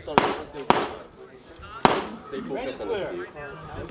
focus on Stay focused on the this,